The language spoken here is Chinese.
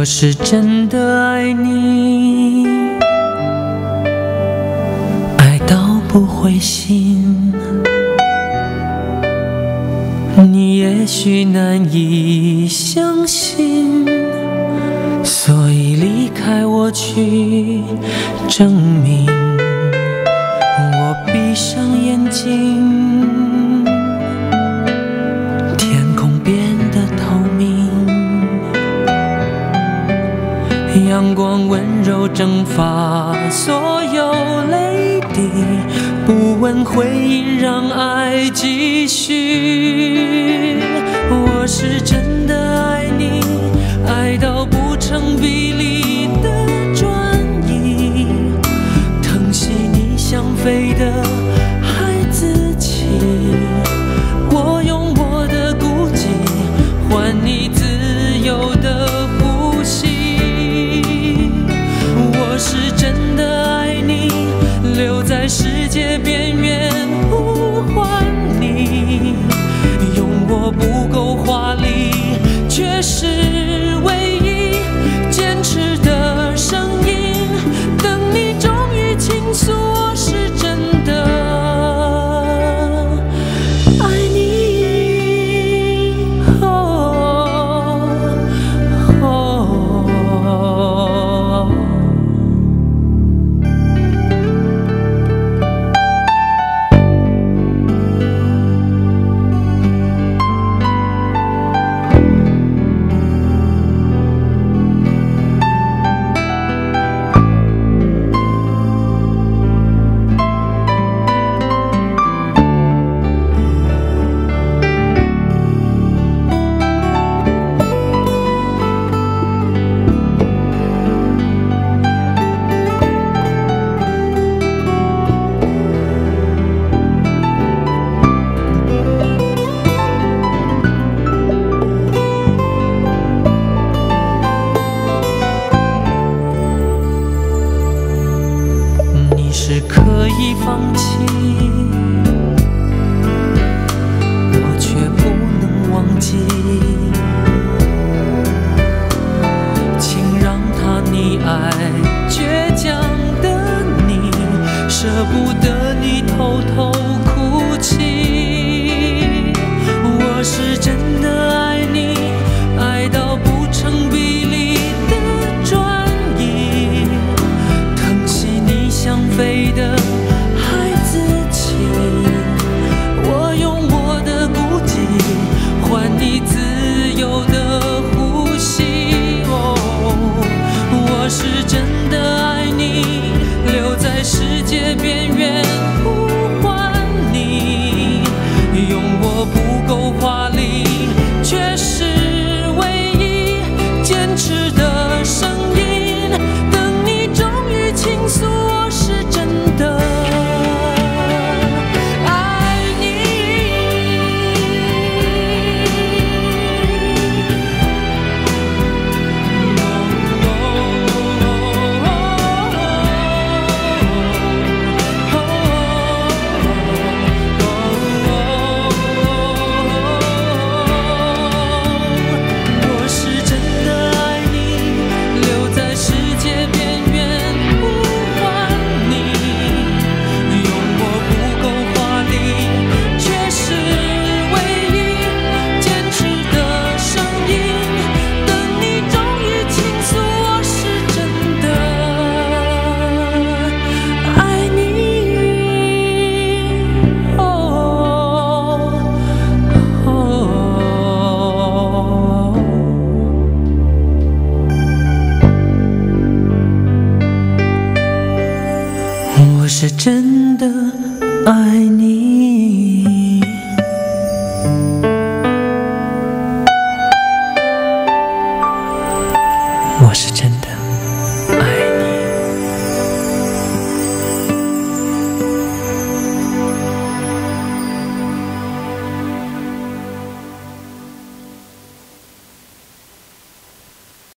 我是真的爱你，爱到不灰心。你也许难以相信，所以离开我去证明。我闭上眼睛，阳光温柔蒸发所有泪滴，不问回应，让爱继续。我是真的爱你，爱到不成比例的专一，疼惜你想飞的孩子气，我用我的孤寂换你。世界边缘放弃，我却不能忘记。请让他溺爱倔强的你，舍不得你偷偷哭泣。我是真。我不够坏。真的爱你。我是真的。